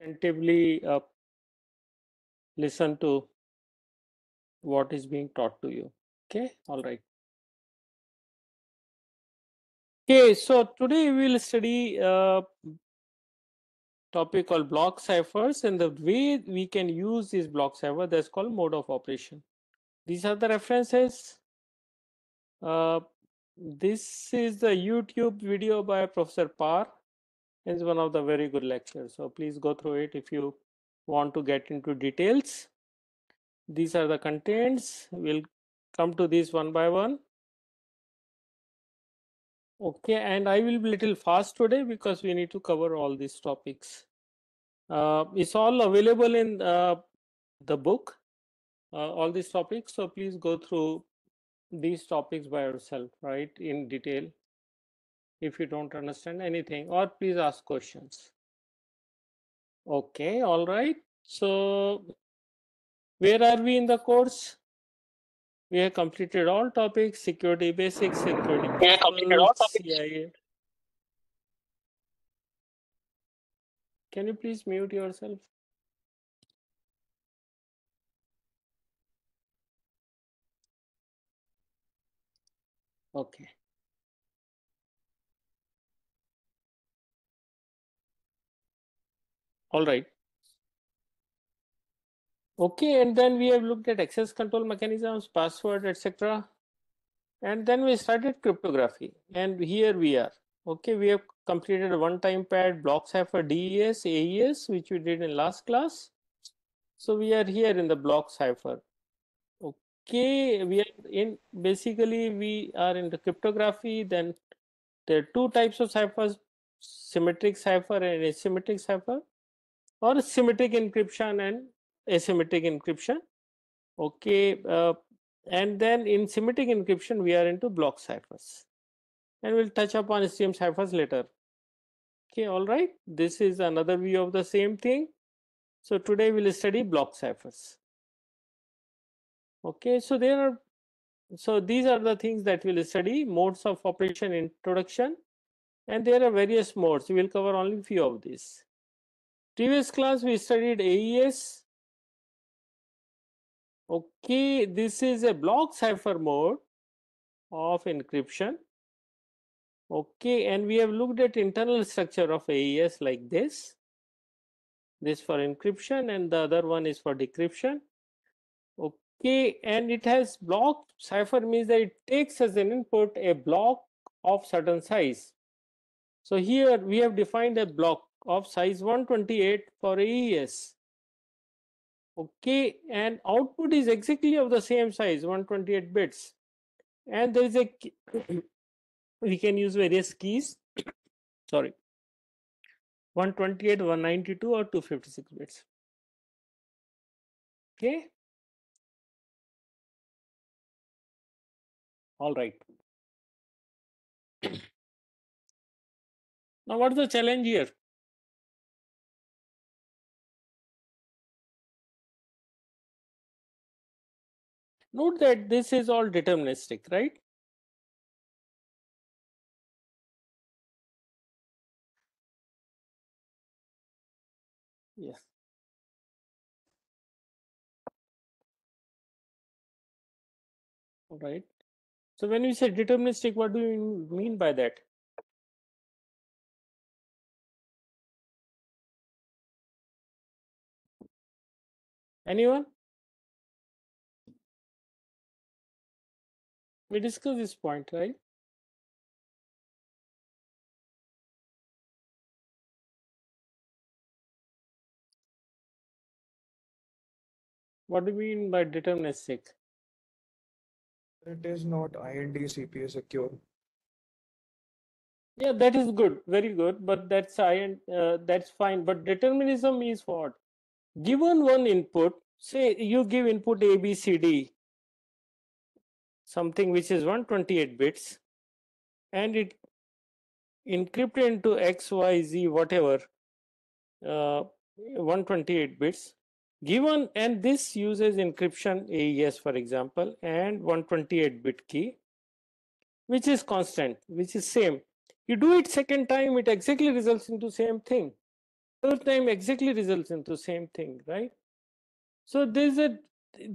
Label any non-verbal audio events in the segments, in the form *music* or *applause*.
attentively uh, listen to what is being taught to you. Okay, all right. Okay, so today we will study a topic called block ciphers and the way we can use this block cipher that's called mode of operation. These are the references. Uh, this is the YouTube video by Professor Paar. It's one of the very good lectures. So please go through it if you want to get into details. These are the contents. We'll come to these one by one. Okay, and I will be little fast today because we need to cover all these topics. Uh, it's all available in uh, the book, uh, all these topics. So please go through these topics by yourself, right, in detail. If you don't understand anything, or please ask questions. Okay, all right. So where are we in the course? We have completed all topics, security basics, security We have completed all topics. CIA. Can you please mute yourself? Okay. All right. Okay, and then we have looked at access control mechanisms, password, etc. And then we started cryptography. And here we are. Okay, we have completed one-time pad, block cipher, DES, AES, which we did in last class. So we are here in the block cipher. Okay, we are in basically we are in the cryptography. Then there are two types of ciphers: symmetric cipher and asymmetric cipher, or symmetric encryption and asymmetric encryption. Okay, uh, and then in symmetric encryption we are into block ciphers, and we'll touch upon stream ciphers later. Okay, all right. This is another view of the same thing. So today we'll study block ciphers. Okay, so there are, so these are the things that we'll study, modes of operation introduction, and there are various modes. We will cover only few of these. Previous class we studied AES. Okay, this is a block cipher mode of encryption. Okay, and we have looked at internal structure of AES like this. This for encryption and the other one is for decryption. Okay, and it has block cipher means that it takes as an input a block of certain size. So here we have defined a block of size 128 for AES. Okay, and output is exactly of the same size, 128 bits. And there is a *coughs* we can use various keys. *coughs* Sorry. 128, 192 or 256 bits. Okay. All right. *coughs* Now, what is the challenge here? Note that this is all deterministic, right? Yes. All right. So when you say deterministic, what do you mean by that? Anyone? We discussed this point, right? What do you mean by deterministic? It is not IND CPA secure. Yeah, that is good, very good, but that's I uh, that's fine. But determinism is what? Given one input, say you give input A, B, C, D, something which is 128 bits, and it encrypted into X, Y, Z, whatever, uh, 128 bits. Given and this uses encryption AES, for example, and 128 bit key, which is constant, which is same. You do it second time, it exactly results into same thing. third time exactly results into same thing, right? So there's a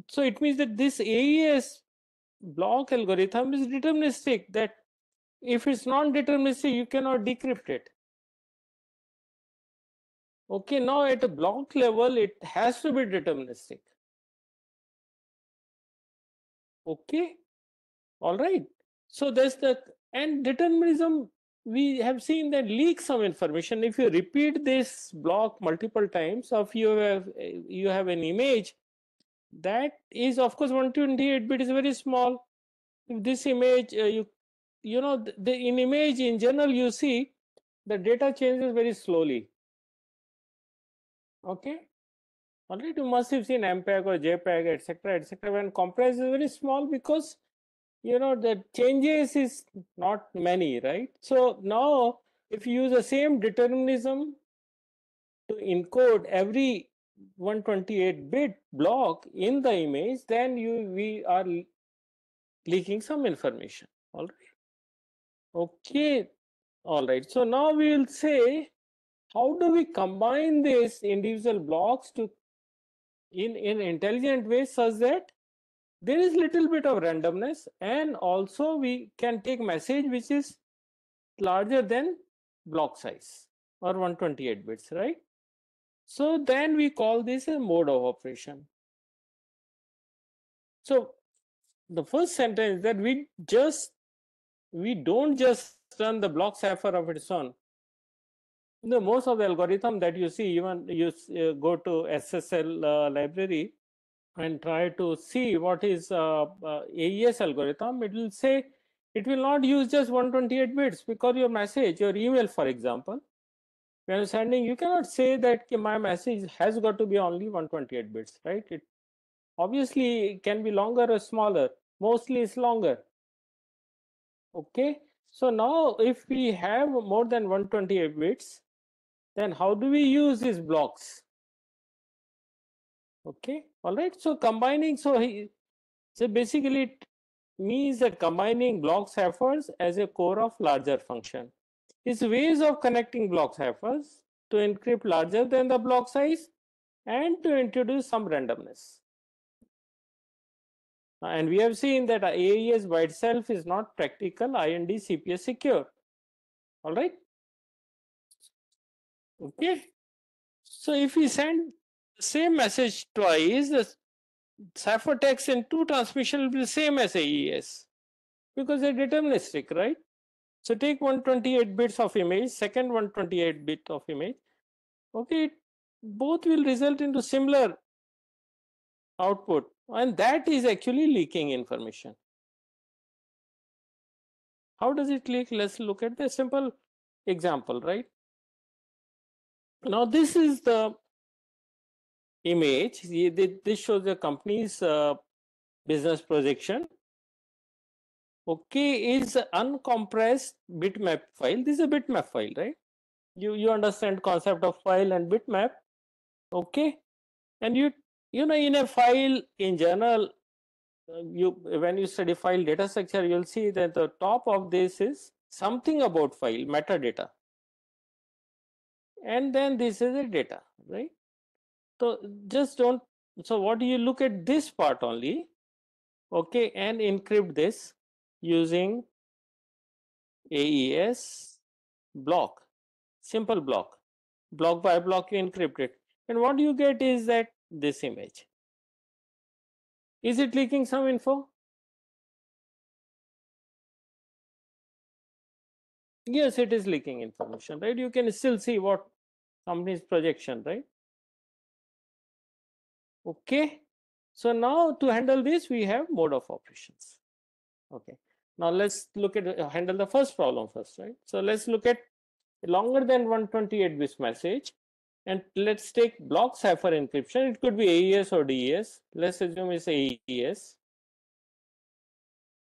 so it means that this AES block algorithm is deterministic that if it's non-deterministic, you cannot decrypt it. Okay, now at a block level, it has to be deterministic. Okay, all right. So that's the and determinism. We have seen that leaks some information. If you repeat this block multiple times, of you have you have an image that is of course 128 bit is very small. This image uh, you you know the, the in image in general you see the data changes very slowly. Okay? Already you must have seen mpeg or jpeg etc etc when compress is very small because you know the changes is not many right? So now if you use the same determinism to encode every 128 bit block in the image then you we are leaking some information all right Okay, all right. So now we will say, how do we combine these individual blocks to in in intelligent ways such that there is little bit of randomness and also we can take message which is larger than block size or 128 bits, right? So then we call this a mode of operation. So the first sentence that we just we don't just run the block cipher of its own. The most of the algorithm that you see, even you uh, go to SSL uh, library and try to see what is uh, uh AES algorithm, it will say it will not use just 128 bits because your message, your email, for example, you're sending, you cannot say that my message has got to be only 128 bits, right? It obviously can be longer or smaller. Mostly it's longer. Okay? So now if we have more than 128 bits then how do we use these blocks? Okay? All right so combining so he so basically it means that combining block ciphers as a core of larger function is ways of connecting block ciphers to encrypt larger than the block size and to introduce some randomness and we have seen that AES by itself is not practical IND CPA secure. All right. Okay. So if we send the same message twice, the ciphertext in two transmission will be the same as AES because they're deterministic, right? So take 128 bits of image, second 128 bit of image. Okay, both will result into similar output and that is actually leaking information. How does it leak? Let's look at the simple example, right? Now this is the image. This shows the company's uh, business projection. Okay, is uncompressed bitmap file. This is a bitmap file, right? You you understand concept of file and bitmap. Okay, and you you know in a file in general uh, you when you study file data structure you'll see that the top of this is something about file metadata and then this is the data right so just don't so what do you look at this part only okay and encrypt this using aes block simple block block by block you encrypt it and what you get is that this image. Is it leaking some info? Yes, it is leaking information, right? You can still see what company's projection, right? Okay. So now to handle this, we have mode of operations. Okay. Now let's look at uh, handle the first problem first, right? So let's look at longer than 128 bits message and let's take block cipher encryption. It could be AES or DES. Let's assume it's AES.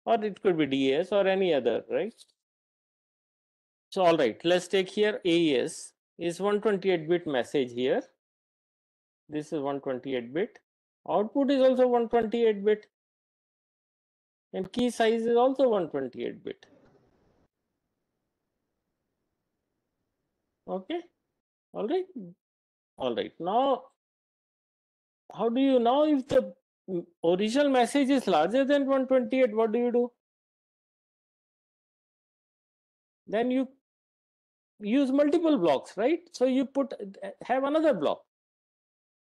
Or it could be DES or any other, right? So, all right, let's take here AES is 128 bit message here. This is 128 bit. Output is also 128 bit. And key size is also 128 bit. Okay, all right All right. Now, how do you now if the original message is larger than 128, what do you do? Then you use multiple blocks, right? So you put have another block.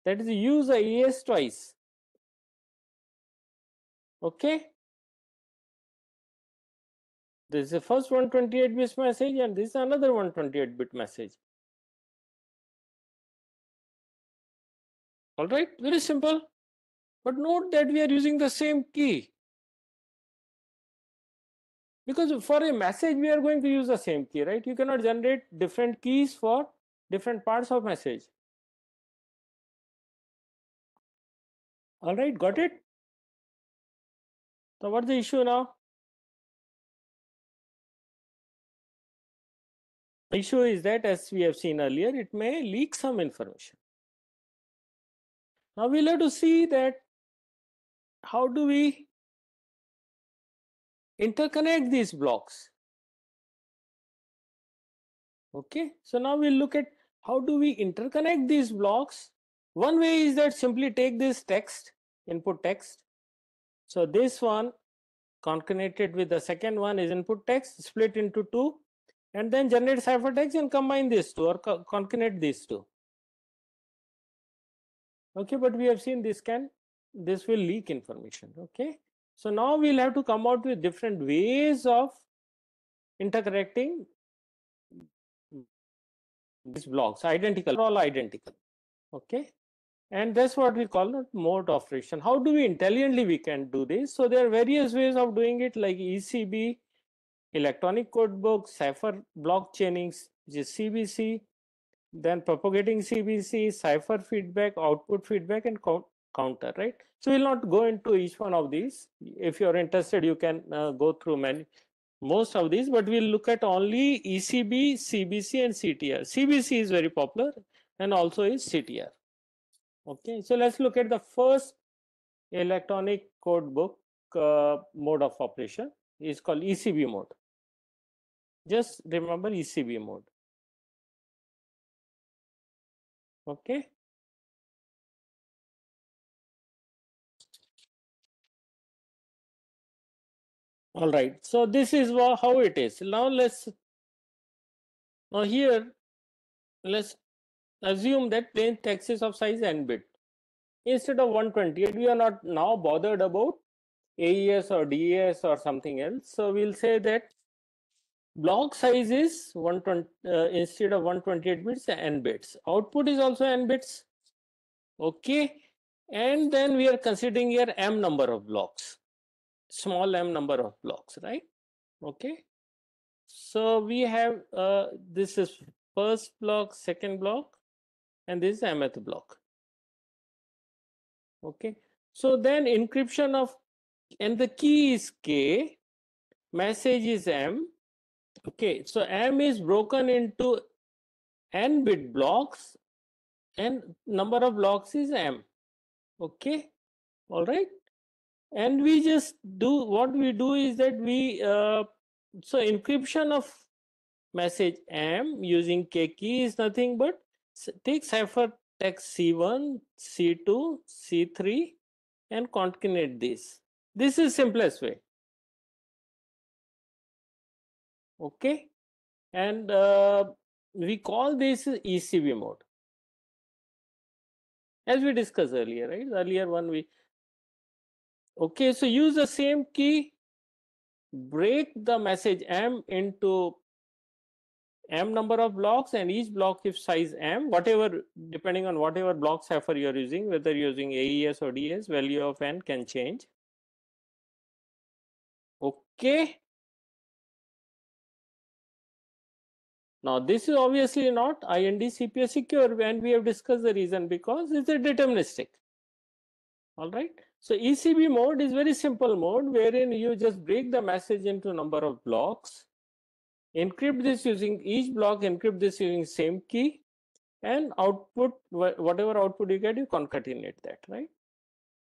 That is use the AES twice. Okay. This is the first 128 bit message and this is another 128 bit message. All right, very simple. But note that we are using the same key. Because for a message, we are going to use the same key, right? You cannot generate different keys for different parts of message. All right, got it? So what's the issue now? Issue is that as we have seen earlier, it may leak some information. Now we'll have to see that how do we interconnect these blocks. Okay, so now we'll look at how do we interconnect these blocks. One way is that simply take this text, input text. So this one concatenated with the second one is input text split into two and then generate ciphertext and combine these two or co concatenate these two. Okay but we have seen this can this will leak information okay? So now we'll have to come out with different ways of interconnecting these blocks identical all identical okay? And that's what we call the mode operation how do we intelligently we can do this? So there are various ways of doing it like ecb electronic code book cipher block chaining which is cbc then propagating CBC, cipher feedback, output feedback, and count counter, right? So we'll not go into each one of these. If you're interested, you can uh, go through many, most of these, but we'll look at only ECB, CBC, and CTR. CBC is very popular and also is CTR. Okay, so let's look at the first electronic code book uh, mode of operation is called ECB mode. Just remember ECB mode. okay? All right. So this is how it is. Now let's now here let's assume that plain text is of size n bit. Instead of 128 we are not now bothered about aes or des or something else. So we'll say that block size is 120 uh, instead of 128 bits n bits. Output is also n bits. Okay. And then we are considering here m number of blocks. Small m number of blocks right? Okay. So we have uh, this is first block second block and this is mth block. Okay. So then encryption of and the key is k. Message is m Okay, so M is broken into n bit blocks and number of blocks is M. Okay, all right. And we just do what we do is that we uh, so encryption of message M using K key is nothing but take cipher text C1, C2, C3 and concatenate this. This is simplest way okay? And uh, we call this ECB mode. As we discussed earlier right? Earlier one we okay so use the same key break the message m into m number of blocks and each block if size m whatever depending on whatever block cipher you're using whether you're using aes or des value of n can change. Okay Now, this is obviously not IND CPA secure and we have discussed the reason because it's a deterministic. All right. So ECB mode is very simple mode wherein you just break the message into number of blocks, encrypt this using each block, encrypt this using same key and output, whatever output you get, you concatenate that, right?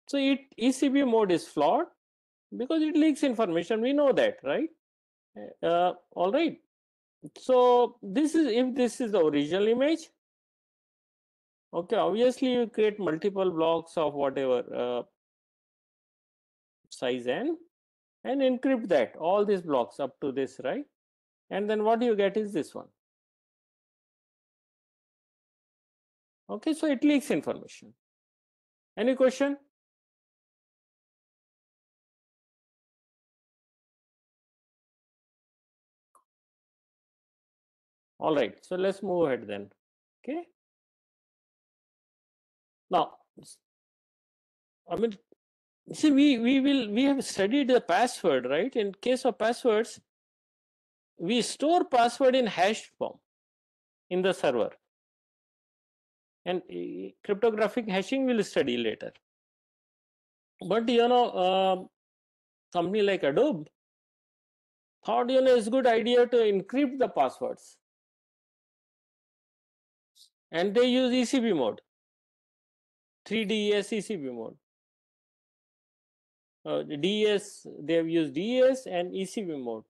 So it ECB mode is flawed because it leaks information. We know that, right? Uh, all right so this is if this is the original image Okay, obviously you create multiple blocks of whatever uh, size n and encrypt that, all these blocks up to this, right? And then what you get is this one. Okay, so it leaks information. Any question? All right, so let's move ahead then. Okay. Now, I mean, see, we we will we have studied the password, right? In case of passwords, we store password in hashed form in the server, and cryptographic hashing we'll study later. But you know, uh, company like Adobe thought you know it's a good idea to encrypt the passwords and they use ECB mode, 3DES ECB mode. Uh, DES, they have used DES and ECB mode.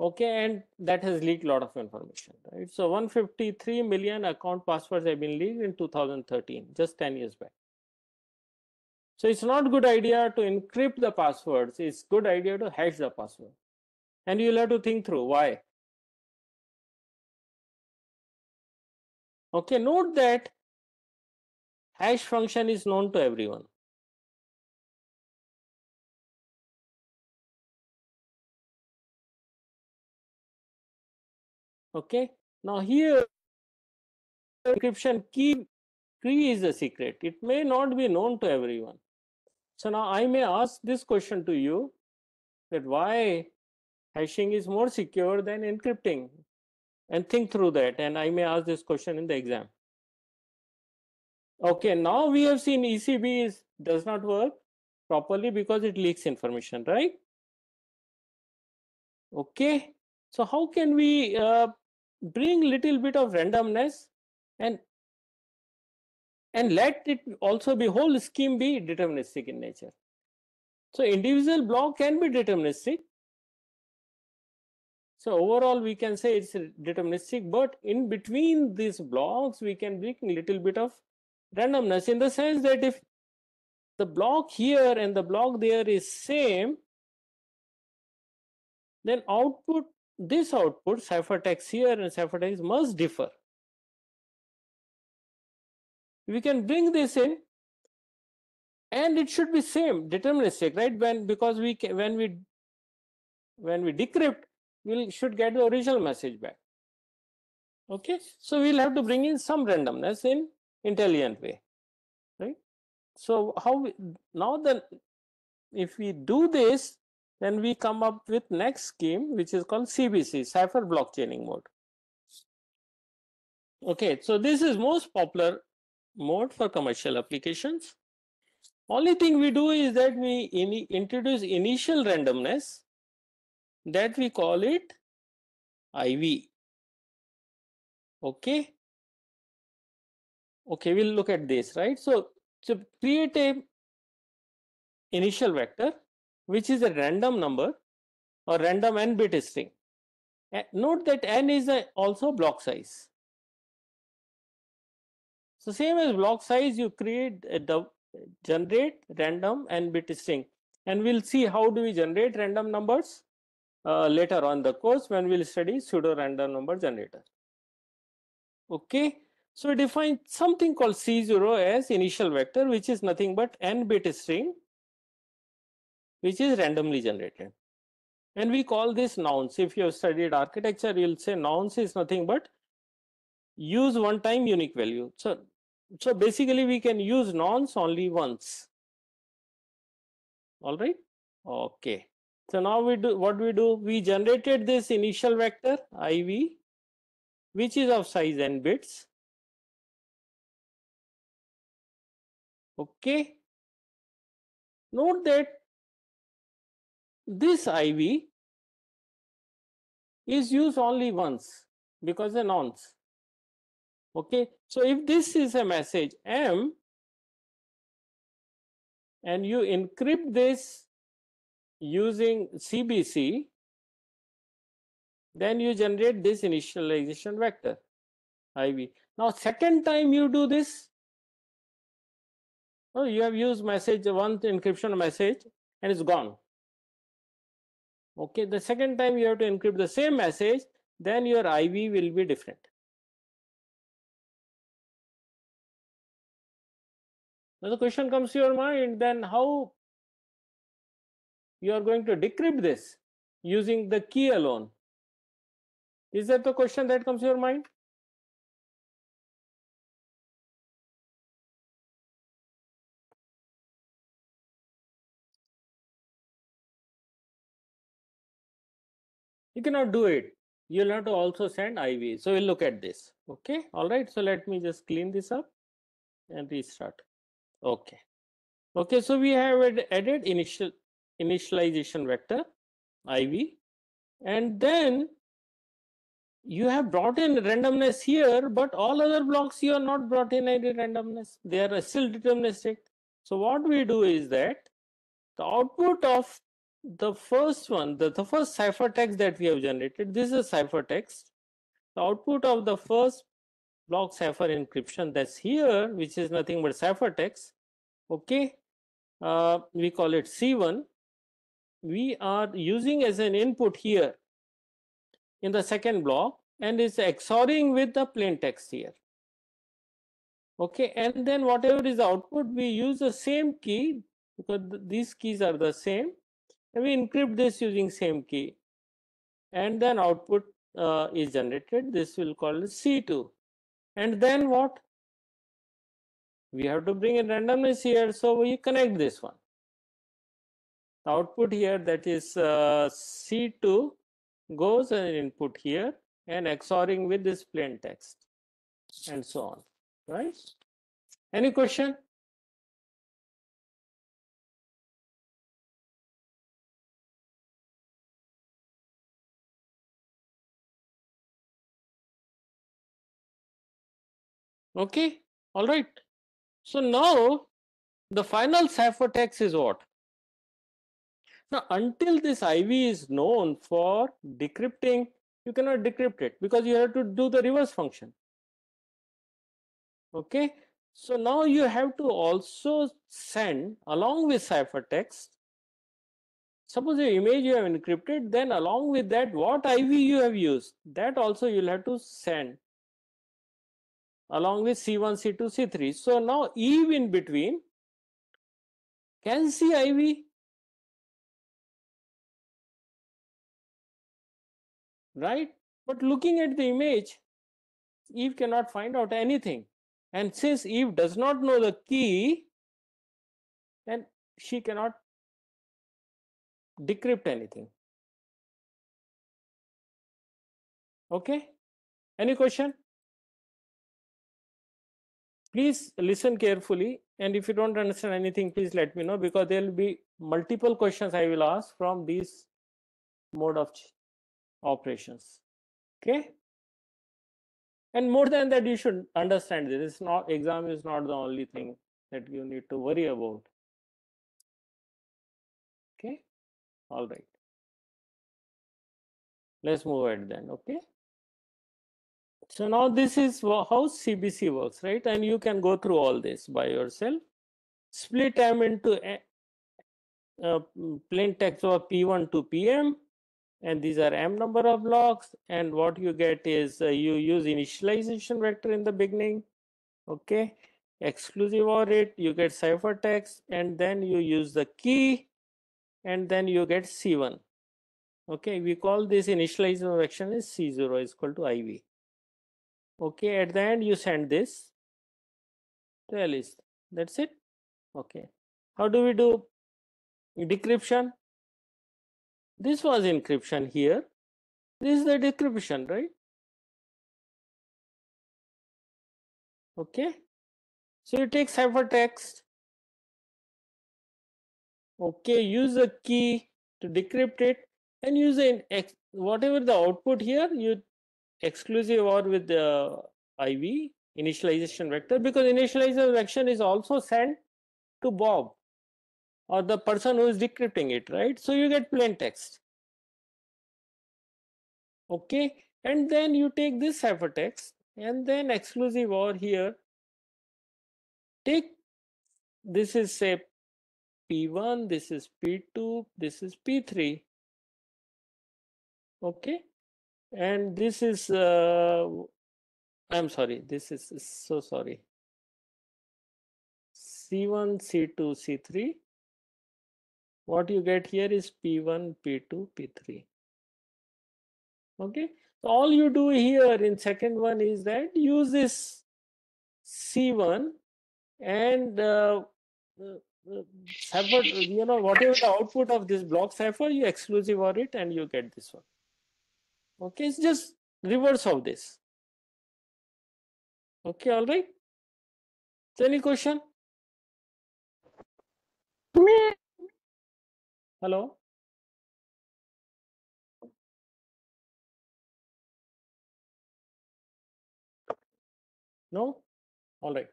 Okay, and that has leaked a lot of information, right? So 153 million account passwords have been leaked in 2013, just 10 years back. So it's not good idea to encrypt the passwords. It's good idea to hash the password. And you'll have to think through why. Okay, note that hash function is known to everyone. Okay, now here encryption key key is a secret. It may not be known to everyone. So now I may ask this question to you that why hashing is more secure than encrypting and think through that and I may ask this question in the exam. Okay, now we have seen ECB is, does not work properly because it leaks information, right? Okay, so how can we uh, bring little bit of randomness and and let it also be whole scheme be deterministic in nature. So individual block can be deterministic, so overall, we can say it's deterministic, but in between these blocks, we can bring a little bit of randomness in the sense that if the block here and the block there is same, then output, this output, ciphertext here and ciphertext must differ. We can bring this in and it should be same deterministic, right? When because we can, when we when we decrypt, we should get the original message back. Okay, so we'll have to bring in some randomness in intelligent way, right? So how we, now then, if we do this, then we come up with next scheme, which is called CBC, Cipher Block Chaining Mode. Okay, so this is most popular mode for commercial applications. Only thing we do is that we in, introduce initial randomness that we call it IV. Okay. Okay, we'll look at this, right? So, to create a initial vector, which is a random number or random n bit string. note that n is a also block size. So same as block size, you create a generate random n bit string, and we'll see how do we generate random numbers uh, later on the course when we'll study pseudo random number generator. Okay, so we define something called C0 as initial vector, which is nothing but n bit string, which is randomly generated. And we call this nonce. If you have studied architecture, you'll say nonce is nothing but use one time unique value. So, so basically we can use nonce only once. All right. Okay. So now we do what we do, we generated this initial vector IV, which is of size n bits. Okay. Note that this IV is used only once because a nonce. Okay. So if this is a message M and you encrypt this using CBC, then you generate this initialization vector IV. Now, second time you do this, oh, you have used message one encryption message and it's gone. Okay, the second time you have to encrypt the same message, then your IV will be different. Now the question comes to your mind, then how you are going to decrypt this using the key alone? Is that the question that comes to your mind? You cannot do it. You'll have to also send IV. So we'll look at this. Okay. All right. So let me just clean this up and restart. Okay. Okay. So we have added initial initialization vector IV and then you have brought in randomness here, but all other blocks you are not brought in any randomness. They are still deterministic. So what we do is that the output of the first one, the, the first ciphertext that we have generated, this is ciphertext. The output of the first block cipher encryption that's here, which is nothing but ciphertext, okay, uh, we call it C1. We are using as an input here in the second block and is XORing with the plain text here. Okay, and then whatever is the output, we use the same key because these keys are the same and we encrypt this using same key. And then output uh, is generated. This will call c2 and then what? We have to bring in randomness here so we connect this one output here that is uh, c2 goes an input here and XORing with this plain text and so on right any question Okay, all right. So now the final ciphertext is what? Now, until this IV is known for decrypting, you cannot decrypt it because you have to do the reverse function. Okay, so now you have to also send along with ciphertext. Suppose your image you have encrypted, then along with that, what IV you have used, that also you'll have to send along with C1, C2, C3. So now Eve in between can see IV. Right? But looking at the image, Eve cannot find out anything. And since Eve does not know the key, then she cannot decrypt anything. Okay? Any question? please listen carefully and if you don't understand anything please let me know because there will be multiple questions i will ask from this mode of operations. Okay? And more than that you should understand this. It's not exam is not the only thing that you need to worry about. Okay? All right. Let's move ahead then okay? So now this is how CBC works, right? And you can go through all this by yourself. Split M into uh, plain text of P1 to PM. And these are M number of blocks. And what you get is uh, you use initialization vector in the beginning. Okay. Exclusive OR it, you get ciphertext, and then you use the key, and then you get C1. Okay, we call this initialization vector is C0 is equal to IV okay at the end you send this to Alice that's it okay how do we do decryption this was encryption here. This is the decryption right? Okay. So you take ciphertext. Okay use a key to decrypt it and use an whatever the output here you exclusive OR with the IV initialization vector because initialization vector is also sent to Bob or the person who is decrypting it, right? So you get plain text. Okay, and then you take this ciphertext and then exclusive or here. Take this is say p1 this is p2 this is p3 okay? And this is uh, i'm sorry this is so sorry. C1 c2 c3 what you get here is p1 p2 p3 okay? So all you do here in second one is that use this c1 and uh, uh, cipher, you know whatever the output of this block cipher you exclusive or it and you get this one. Okay? It's just reverse of this. Okay? All right? So any question hello? No? All right.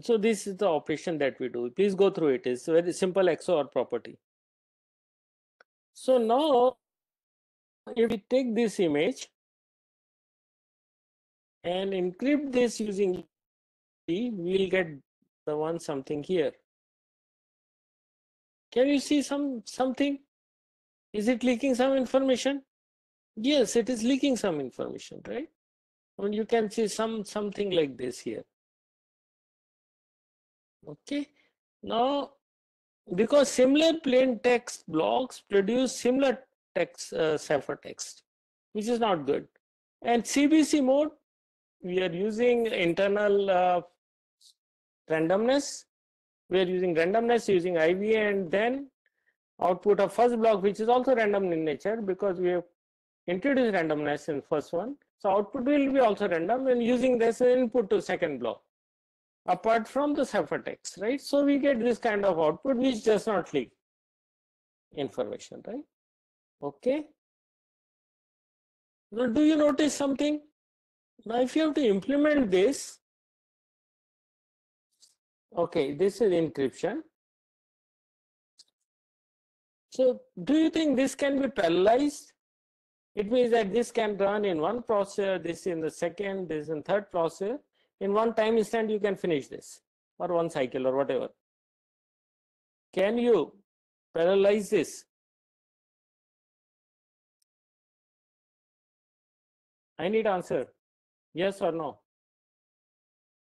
So this is the operation that we do. Please go through it. It's very simple xor property. So now if we take this image and encrypt this using we'll get the one something here can you see some something? Is it leaking some information? Yes it is leaking some information right? And you can see some something like this here. Okay. Now because similar plain text blocks produce similar text uh, ciphertext which is not good. And cbc mode we are using internal uh, randomness we are using randomness using iv and then output of first block which is also random in nature because we have introduced randomness in first one so output will be also random and using this input to second block apart from the ciphertext, right? So we get this kind of output which does not leak information, right? Okay. Now, do you notice something? Now, if you have to implement this, okay, this is encryption. So, do you think this can be parallelized? It means that this can run in one processor, this in the second, this in third processor. In one time instant, you can finish this or one cycle or whatever. Can you parallelize this? I need answer. Yes or no?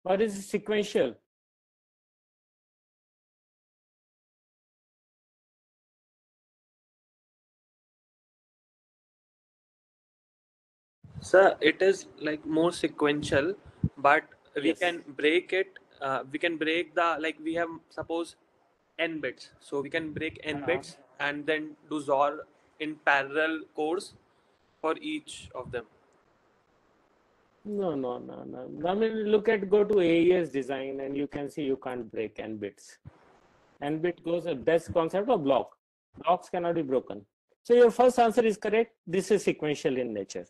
Or is it sequential? Sir, it is like more sequential, but we Yes. can break it. Uh, we can break the like we have suppose n bits, so we can break n Uh-huh. bits and then do XOR in parallel cores for each of them. No, no, no, no. I mean, look at go to AES design and you can see you can't break n bits. n bit goes a best concept of block. Blocks cannot be broken. So your first answer is correct. This is sequential in nature.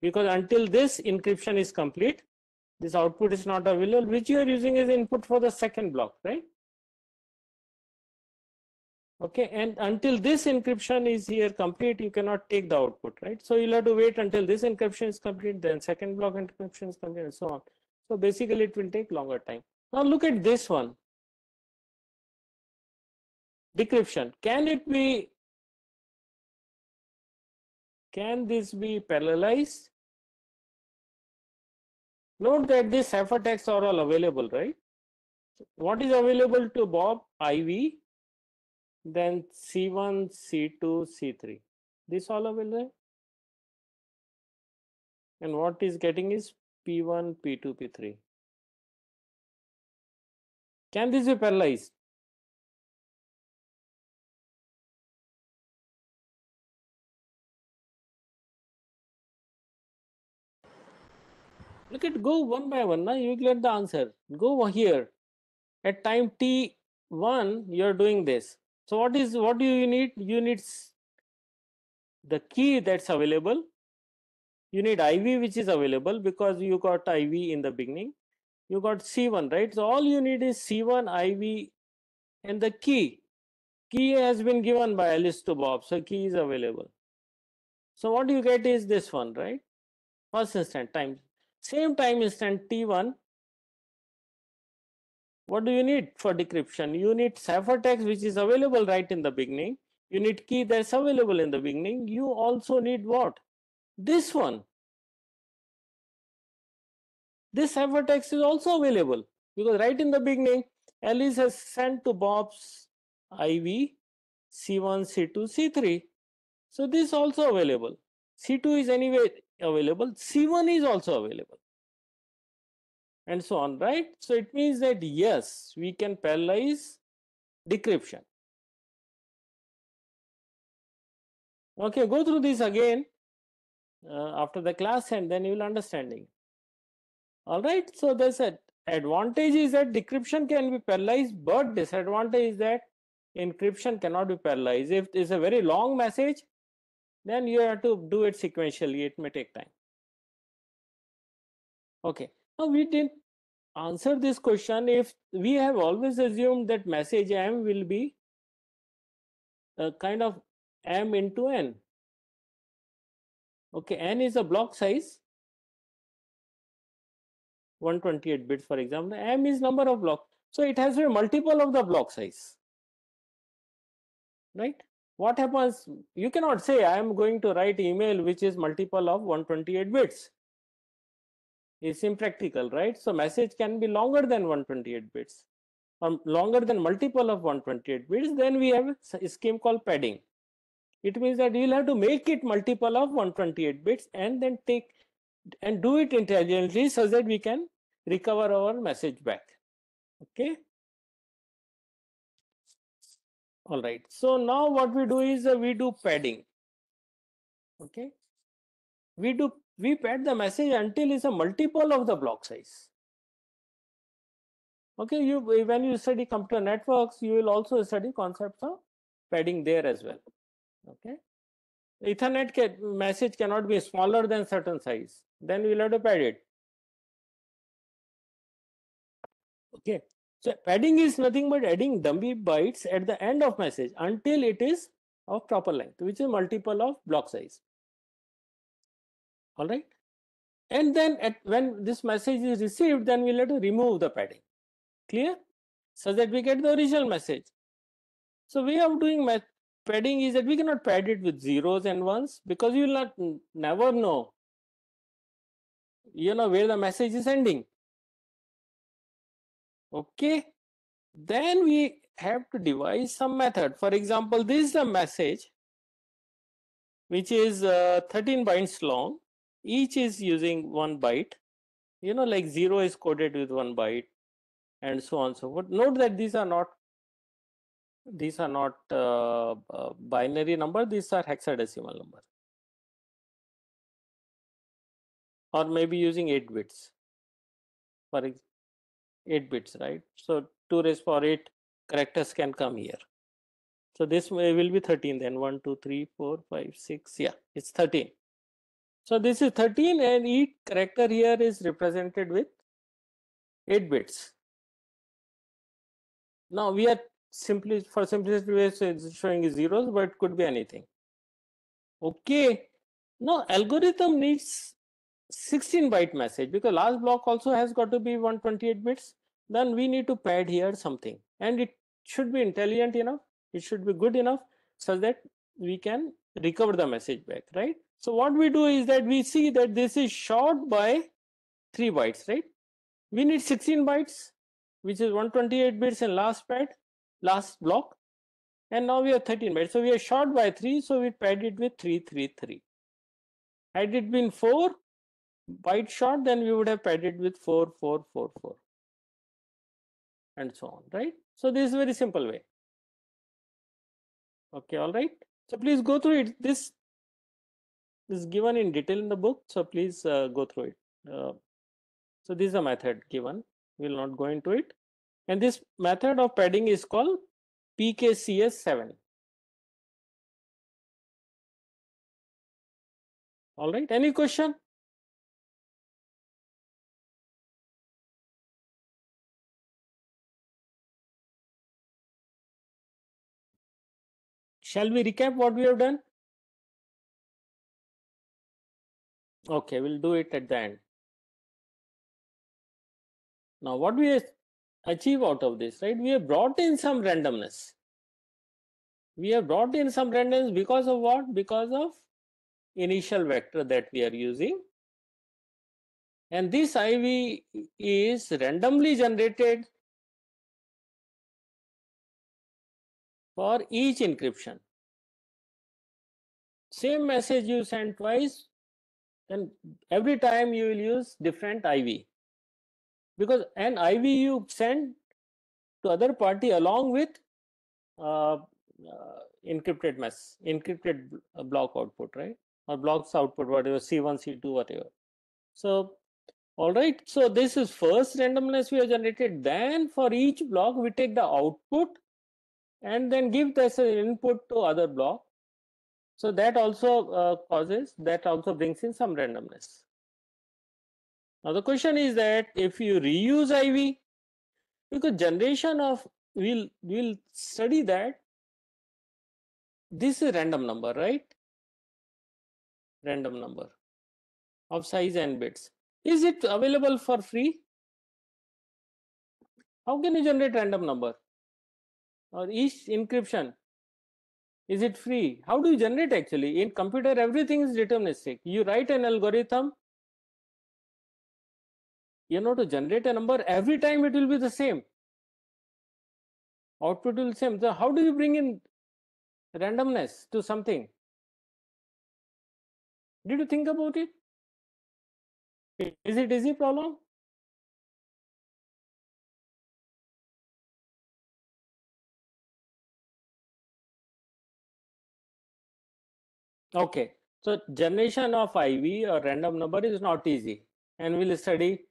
Because until this encryption is complete, this output is not available, which you are using as input for the second block, right? Okay, and until this encryption is here complete, you cannot take the output, right? So you'll have to wait until this encryption is complete, then second block encryption is complete, and so on. So basically, it will take longer time. Now look at this one. Decryption. Can it be? Can this be parallelized? Note that this ciphertext are all available, right? What is available to Bob? IV, then C1, C2, C3. This all available. And what is getting is P1, P2, P3. Can this be parallelized? Look at go one by one. Now you get the answer. Go here. At time t1, you're doing this. So what is what do you need? You need the key that's available. You need IV which is available because you got IV in the beginning. You got C1, right? So all you need is C1, IV, and the key. Key has been given by Alice to Bob, so key is available. So what do you get is this one, right? first instant time same time instant t1 what do you need for decryption? You need ciphertext which is available right in the beginning. You need key that's available in the beginning. You also need what? This one. This ciphertext is also available because right in the beginning alice has sent to bob's iv c1 c2 c3 so this also available. C2 is anyway available c1 is also available. And so on right? So it means that yes we can parallelize decryption. Okay go through this again uh, after the class and then you will understanding. All right? So there's a advantage is that decryption can be parallelized but disadvantage is that encryption cannot be parallelized if it's a very long message then you have to do it sequentially. It may take time. Okay. Now we didn't answer this question. If we have always assumed that message m will be a kind of m into n. Okay n is a block size. 128 bits for example. M is number of blocks so it has a multiple of the block size. Right what happens? You cannot say i am going to write email which is multiple of 128 bits. It's impractical right? So message can be longer than 128 bits or longer than multiple of 128 bits then we have a scheme called padding. It means that you'll have to make it multiple of 128 bits and then take and do it intelligently so that we can recover our message back. Okay all right. So now what we do is uh, we do padding. Okay? We do we pad the message until it's a multiple of the block size. Okay you when you study computer networks you will also study concepts of padding there as well. Okay? Ethernet can, message cannot be smaller than certain size. Then we'll have to pad it. Okay so padding is nothing but adding dummy bytes at the end of message until it is of proper length which is multiple of block size. All right? And then at when this message is received then we'll have to remove the padding. Clear? So that we get the original message. So way of doing padding is that we cannot pad it with zeros and ones because you will not never know you know where the message is ending okay. Then we have to devise some method. For example this is a message which is uh, 13 bytes long. Each is using one byte. You know like zero is coded with one byte and so on so forth. Note that these are not these are not uh, uh, binary number. These are hexadecimal number. Or maybe using 8 bits. For 8 bits right? So 2 raised power 8 characters can come here. So this will be 13 then. 1 2 3 4 5 6 yeah it's 13 so this is 13 and each character here is represented with 8 bits. Now we are simply for simplicity way showing zeros but it could be anything. Okay. Now algorithm needs 16 byte message because last block also has got to be 128 bits then we need to pad here something. And it should be intelligent enough it should be good enough so that we can recover the message back right? So what we do is that we see that this is short by 3 bytes right? We need 16 bytes which is 128 bits in last pad last block. And now we have 13 bytes. So we are short by 3 so we pad it with 333 had it been 4 byte short then we would have padded with 4444 and so on right? So this is very simple way. Okay all right? So please go through it. This is given in detail in the book so please uh, go through it. Uh, so this is a method given. We will not go into it. And this method of padding is called pkcs7 all right? Any question Shall we recap what we have done? Okay, we'll do it at the end. Now, what we achieve out of this, right? We have brought in some randomness. We have brought in some randomness because of what? Because of initial vector that we are using. And this IV is randomly generated for each encryption. Same message you send twice, and every time you will use different IV because an IV you send to other party along with uh, uh, encrypted mess, encrypted block output, right? Or blocks output, whatever C1, C2, whatever. So, all right. So this is first randomness we have generated. Then for each block, we take the output and then give this input to other block. So that also uh, causes, that also brings in some randomness. Now the question is that if you reuse IV, because generation of, we'll, we'll study that. This is random number, right? Random number of size and bits. Is it available for free? How can you generate random number? Or each encryption, is it free? How do you generate actually? In computer, everything is deterministic. You write an algorithm, you know, to generate a number, every time it will be the same. Output will same. So how do you bring in randomness to something? Did you think about it? Is it easy problem? Okay, so generation of IV or random number is not easy and we'll study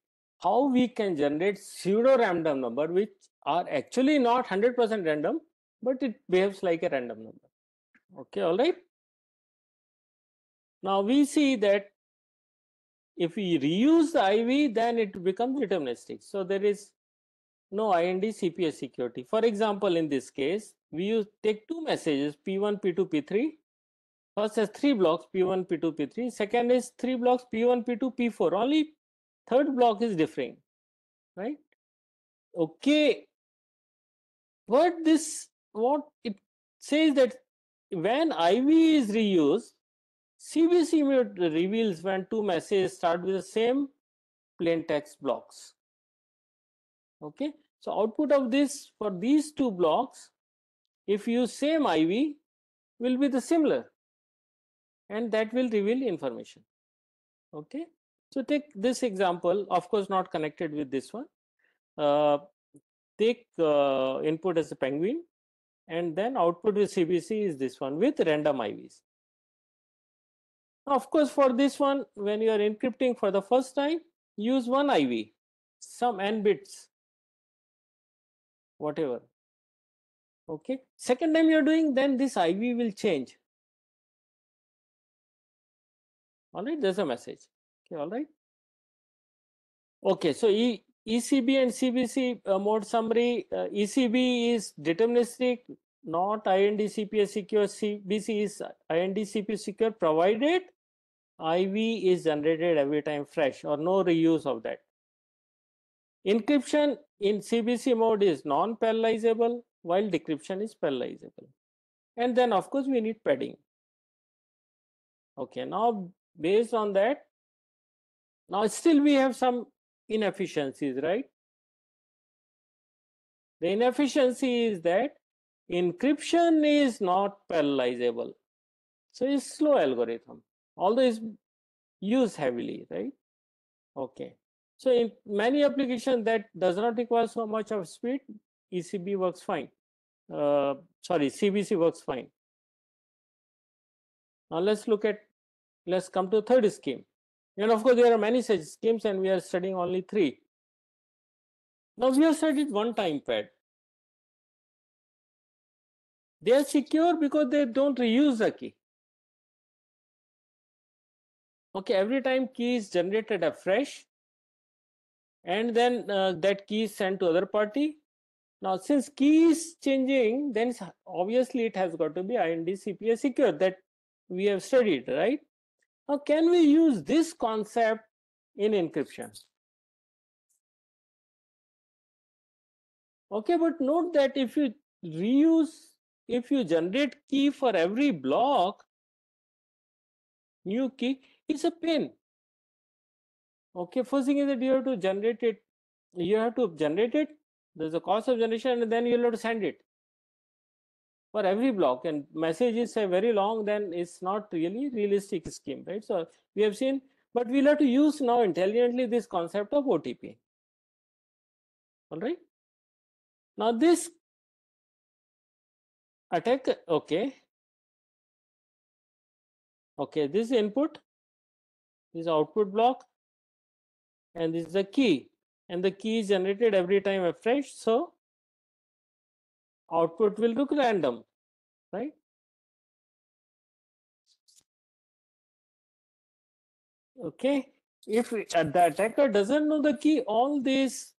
how we can generate pseudo random number which are actually not 100% random but it behaves like a random number. Okay, all right. Now we see that if we reuse the IV, then it becomes deterministic. So there is no IND CPA security. For example, in this case, we use take two messages P1, P2, P3. First has three blocks P1, P2, P3. Second is three blocks P1, P2, P4. Only third block is differing, right? Okay. What this what it says that when IV is reused, CBC reveals when two messages start with the same plain text blocks. Okay, so output of this for these two blocks, if you same IV, will be the similar, and that will reveal information. Okay, so take this example, of course not connected with this one. Uh, take uh, input as a penguin, and then output with CBC is this one with random IVs. Of course, for this one, when you are encrypting for the first time, use one IV, some n bits, whatever. Okay. Second time you're doing, then this IV will change. All right, there's a message. Okay, all right. Okay, so e ECB and CBC uh, mode summary. Uh, ECB is deterministic, not IND CPA secure. CBC is IND CPA secure provided IV is generated every time fresh or no reuse of that. Encryption in CBC mode is non-parallelizable while decryption is parallelizable. And then of course we need padding. Okay, now based on that, now still we have some inefficiencies, right? The inefficiency is that encryption is not parallelizable. So it's slow algorithm although it's used heavily, right? Okay. So in many applications that does not require so much of speed, ECB works fine. Uh, sorry, CBC works fine. Now let's look at, let's come to third scheme. And of course, there are many such schemes and we are studying only three. Now we have studied one time pad. They are secure because they don't reuse the key okay every time key is generated afresh and then uh, that key is sent to other party now since key is changing then obviously it has got to be ind cpa secure that we have studied right Now, can we use this concept in encryption? Okay, but note that if you reuse, if you generate key for every block, new key, it's a pain. Okay, first thing is that you have to generate it. You have to generate it. There's a cost of generation, and then you'll have to send it for every block. And message is say very long, then it's not really realistic scheme, right? So we have seen, but we'll have to use now intelligently this concept of OTP. All right. Now this attack, okay. Okay, this input, this output block, and this is the key. And the key is generated every time afresh. So output will look random, right? Okay, if uh, the attacker doesn't know the key, all this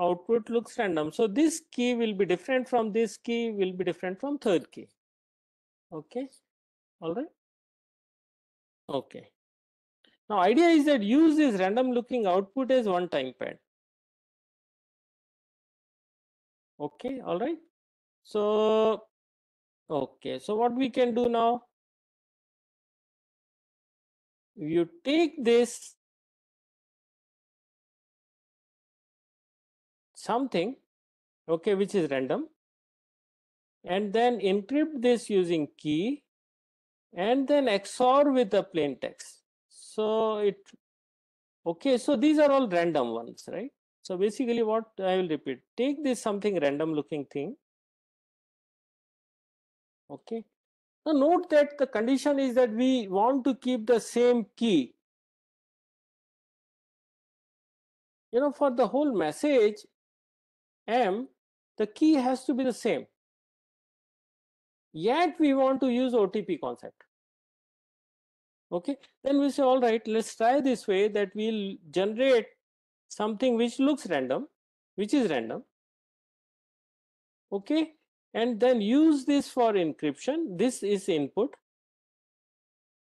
output looks random. So this key will be different from this key, will be different from third key. Okay, all right. Okay. Now idea is that use this random looking output as one time pad. Okay, all right. So, okay, so what we can do now? You take this something, okay, which is random, and then encrypt this using key, and then XOR with the plain text. So it, okay, so these are all random ones, right? So basically what I will repeat, take this something random looking thing. Okay. Now note that the condition is that we want to keep the same key. You know, for the whole message M, the key has to be the same. Yet we want to use OTP concept. Okay, then we say, all right, let's try this way that we'll generate something which looks random, which is random. Okay, and then use this for encryption. This is input.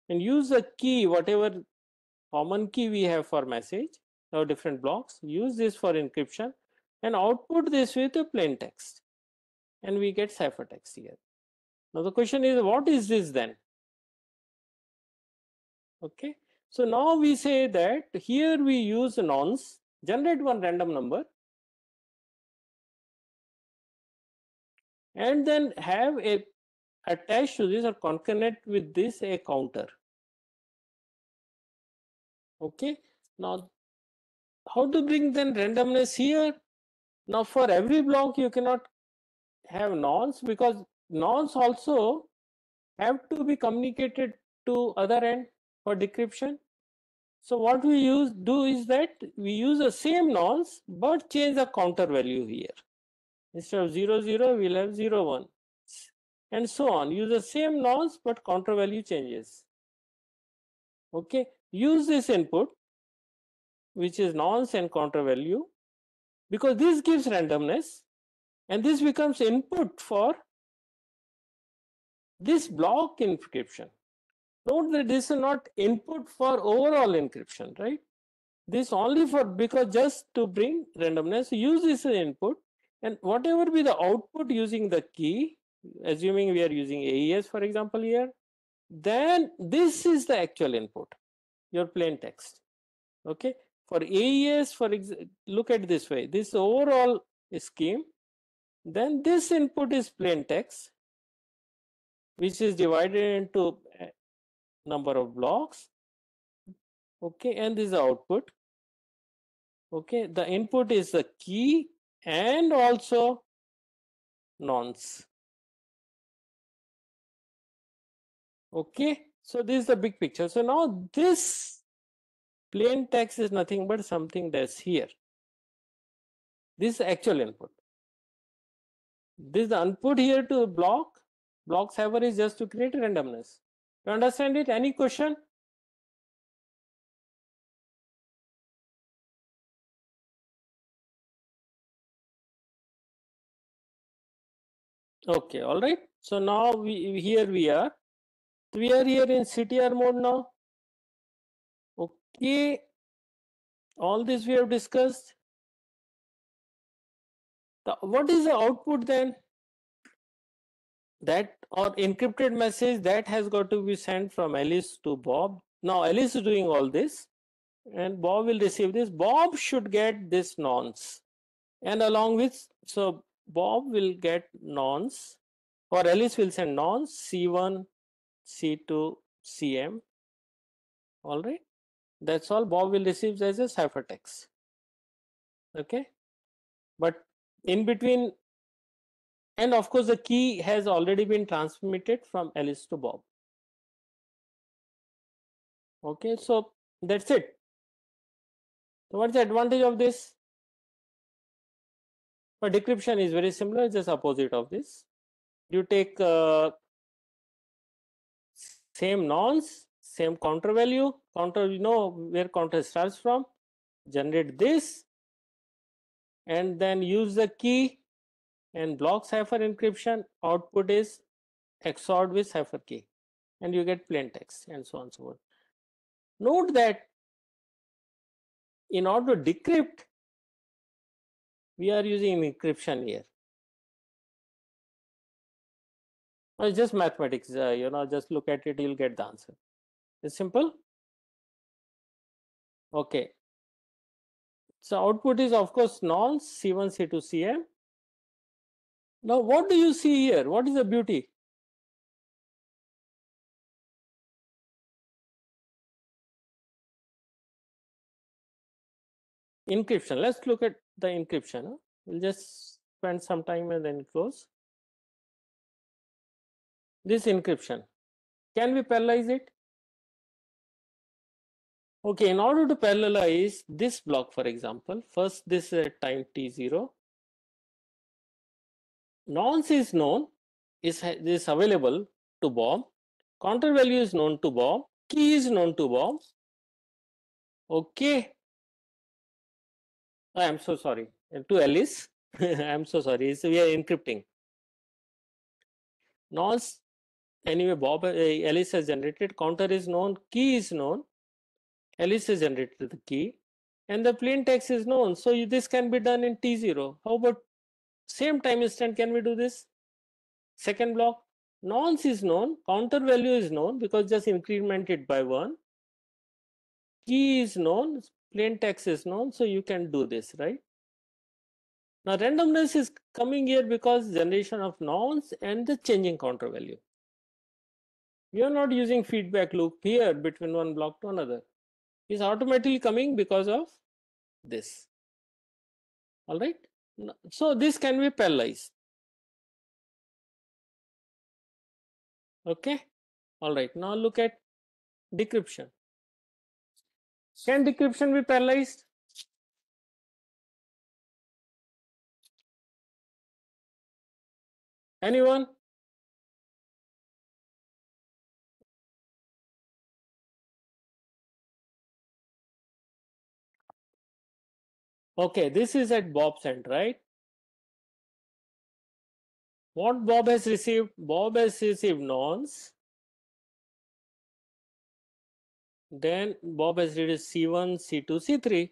And use a key, whatever common key we have for message or different blocks, use this for encryption and output this with a plain text. And we get ciphertext here. Now the question is, what is this then? Okay, so now we say that here we use nonce generate one random number and then have a attached to this or concatenate with this a counter. Okay? Now how to bring then randomness here? Now for every block you cannot have nonce because nonce also have to be communicated to other end for decryption. So what we use do is that we use the same nonce but change the counter value here. Instead of 0, 0, we'll have 0, 1 and so on. Use the same nonce but counter value changes. Okay, use this input which is nonce and counter value because this gives randomness and this becomes input for this block encryption. Note that this is not input for overall encryption, right? This only for because just to bring randomness, use this input and whatever be the output using the key, assuming we are using AES for example here, then this is the actual input, your plain text. Okay, for AES, for look at this way, this overall scheme, then this input is plain text, which is divided into eh, number of blocks. Okay? And this output. Okay? The input is the key and also nonce. Okay so this is the big picture. So now this plain text is nothing but something that's here. This is actual input. This is the input here to the block. Block cipher is just to create randomness. You understand it? Any question? Okay, all right. So now we here we are. We are here in CTR mode now. Okay, all this we have discussed. The- what is the output then? That or encrypted message that has got to be sent from Alice to Bob. Now Alice is doing all this and Bob will receive this. Bob should get this nonce and along with so Bob will get nonce or Alice will send nonce C1, C2, CM. All right. That's all Bob will receive as a ciphertext. Okay. But in between, and of course, the key has already been transmitted from Alice to Bob. Okay. So that's it. So what's the advantage of this? But decryption is very similar, just opposite of this. You take uh, same nonce, same counter value, counter you know where counter starts from, generate this, and then use the key and block cipher encryption. Output is XORed with cipher key, and you get plain text and so on and so forth. Note that in order to decrypt, we are using encryption here. It's just mathematics, uh, you know, just look at it, you'll get the answer. It's simple. Okay. So output is of course nonce C1, C2, CM. Now what do you see here? What is the beauty? Encryption. Let's look at the encryption. We'll just spend some time and then close. This encryption. Can we parallelize it? Okay, in order to parallelize this block, for example, first this is at time t0. Nonce is known, is, is available to Bob. Counter value is known to Bob. Key is known to Bob. Okay. I am so sorry. To Alice. *laughs* I am so sorry. So we are encrypting. Nonce, anyway, Bob, uh, Alice has generated. Counter is known. Key is known. Alice has generated the key and the plain text is known. So you- this can be done in T0. How about same time instant can we do this? Second block, nonce is known, counter value is known because just increment it by one. Key is known, plain text is known, so you can do this, right? Now randomness is coming here because generation of nonce and the changing counter value. We are not using feedback loop here between one block to another is automatically coming because of this. All right. So this can be parallelized. Okay. All right. Now look at decryption. Can decryption be parallelized? Anyone? Okay, this is at Bob's end, right? What Bob has received? Bob has received nonce. Then Bob has received C1, C2, C3.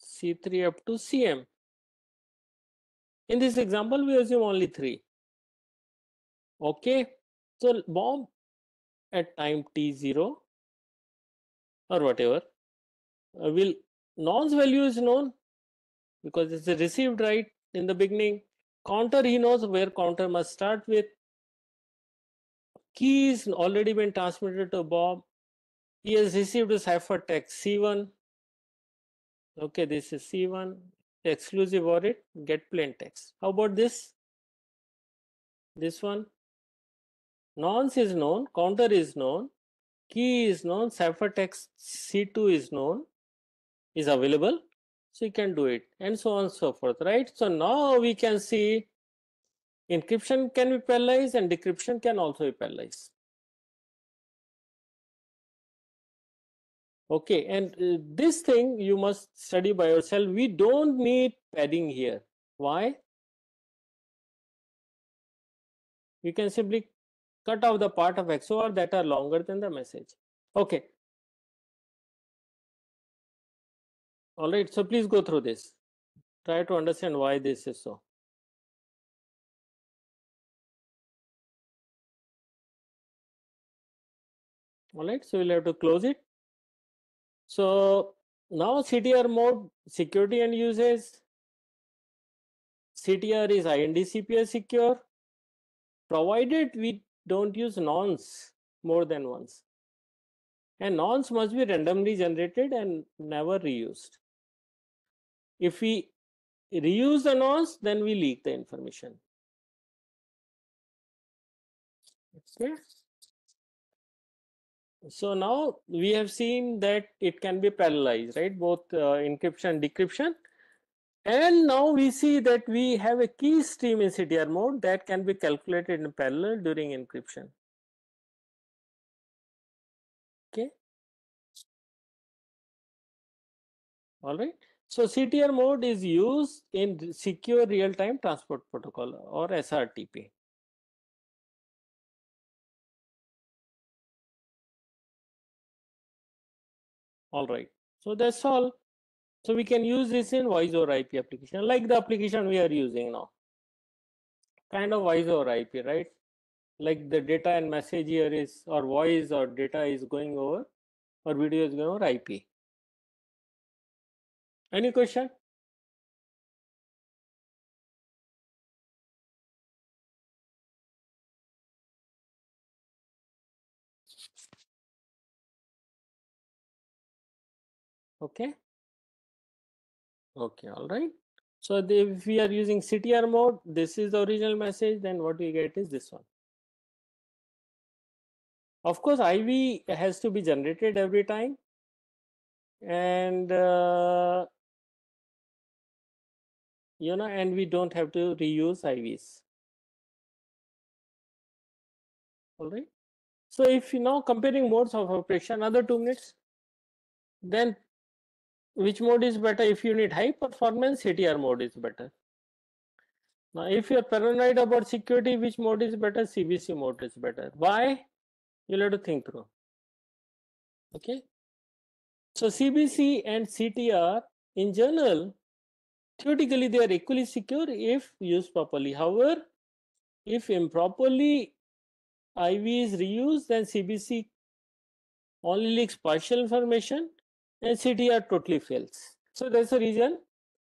C3 up to CM. In this example, we assume only three. Okay, so Bob at time t0 or whatever uh, will nonce value is known because it's a received right in the beginning. Counter he knows where counter must start with. Key is already been transmitted to Bob. He has received a ciphertext C1. Okay, this is C1. Exclusive or it get plain text. How about this? This one. Nonce is known, counter is known, key is known, ciphertext C2 is known, is available. So you can do it and so on and so forth, right? So now we can see encryption can be parallelized and decryption can also be parallelized. Okay, and uh, this thing you must study by yourself. We don't need padding here. Why? You can simply cut off the part of XOR that are longer than the message. Okay. All right, so please go through this. Try to understand why this is so. All right, so we'll have to close it. So now CTR mode, security and uses. CTR is IND secure, provided we don't use nonce more than once. And nonce must be randomly generated and never reused. If we reuse the nonce, then we leak the information. Okay. So now we have seen that it can be parallelized, right? Both uh, encryption and decryption. And now we see that we have a key stream in CTR mode that can be calculated in parallel during encryption. Okay. All right. So CTR mode is used in secure real-time transport protocol or SRTP. All right. So that's all. So we can use this in voice over IP application, like the application we are using now. Kind of voice over IP, right? Like the data and message here is, or voice or data is going over, or video is going over IP. Any question? Okay. Okay, all right. So the, if we are using CTR mode, this is the original message, then what we get is this one. Of course, IV has to be generated every time. And, uh, you know, and we don't have to reuse IVs. All right. So if you now comparing modes of operation, another two minutes, then which mode is better if you need high performance ctr mode is better? Now if you're paranoid about security which mode is better? Cbc mode is better. Why? You'll have to think through. Okay? So cbc and ctr in general theoretically they are equally secure if used properly. However if improperly iv is reused then cbc only leaks partial information and CTR totally fails. So that's the reason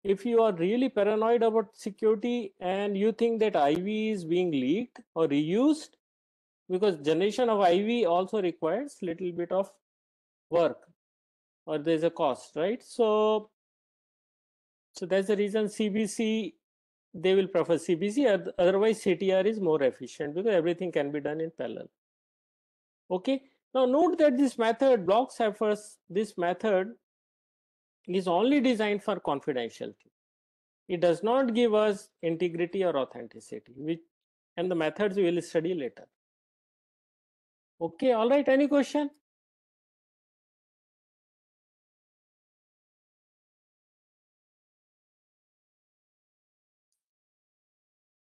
if you are really paranoid about security and you think that IV is being leaked or reused, because generation of IV also requires little bit of work or there's a cost, right? So, so that's the reason CBC, they will prefer CBC, otherwise CTR is more efficient because everything can be done in parallel. Okay, now note that this method block ciphers, this method is only designed for confidentiality. It does not give us integrity or authenticity, which and the methods we will study later. Okay, all right, any question?